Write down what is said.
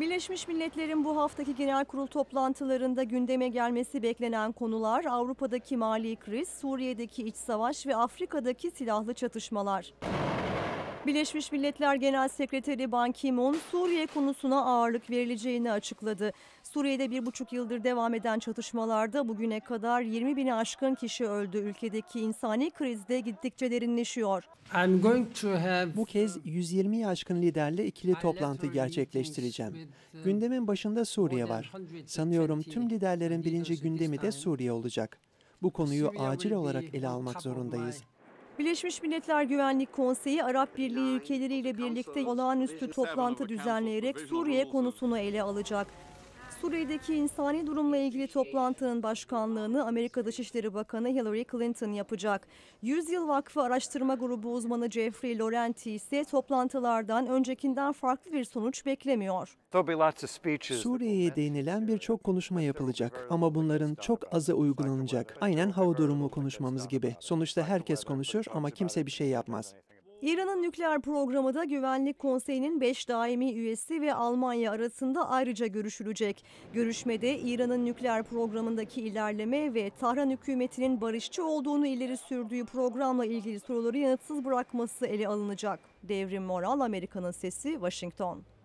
Birleşmiş Milletler'in bu haftaki genel kurul toplantılarında gündeme gelmesi beklenen konular Avrupa'daki mali kriz, Suriye'deki iç savaş ve Afrika'daki silahlı çatışmalar. Birleşmiş Milletler Genel Sekreteri Ban Ki-moon Suriye konusuna ağırlık verileceğini açıkladı. Suriye'de bir buçuk yıldır devam eden çatışmalarda bugüne kadar 20 bini aşkın kişi öldü. Ülkedeki insani krizde gittikçe derinleşiyor. Have Bu kez 120'yi aşkın liderle ikili toplantı gerçekleştireceğim. Gündemin başında Suriye var. Sanıyorum tüm liderlerin birinci gündemi de Suriye olacak. Bu konuyu acil olarak ele almak zorundayız. Birleşmiş Milletler Güvenlik Konseyi Arap Birliği ülkeleriyle birlikte olağanüstü toplantı düzenleyerek Suriye konusunu ele alacak. Suriye'deki insani durumla ilgili toplantının başkanlığını Amerika Dışişleri Bakanı Hillary Clinton yapacak. Yüzyıl Vakfı Araştırma Grubu uzmanı Jeffrey Laurenti ise toplantılardan öncekinden farklı bir sonuç beklemiyor. Suriye'ye değinilen birçok konuşma yapılacak ama bunların çok azı uygulanacak. Aynen hava durumu konuşmamız gibi. Sonuçta herkes konuşur ama kimse bir şey yapmaz. İran'ın nükleer programı da Güvenlik Konseyi'nin 5 daimi üyesi ve Almanya arasında ayrıca görüşülecek. Görüşmede İran'ın nükleer programındaki ilerleme ve Tahran hükümetinin barışçı olduğunu ileri sürdüğü programla ilgili soruları yanıtsız bırakması ele alınacak. Devrim Moral, Amerika'nın Sesi, Washington.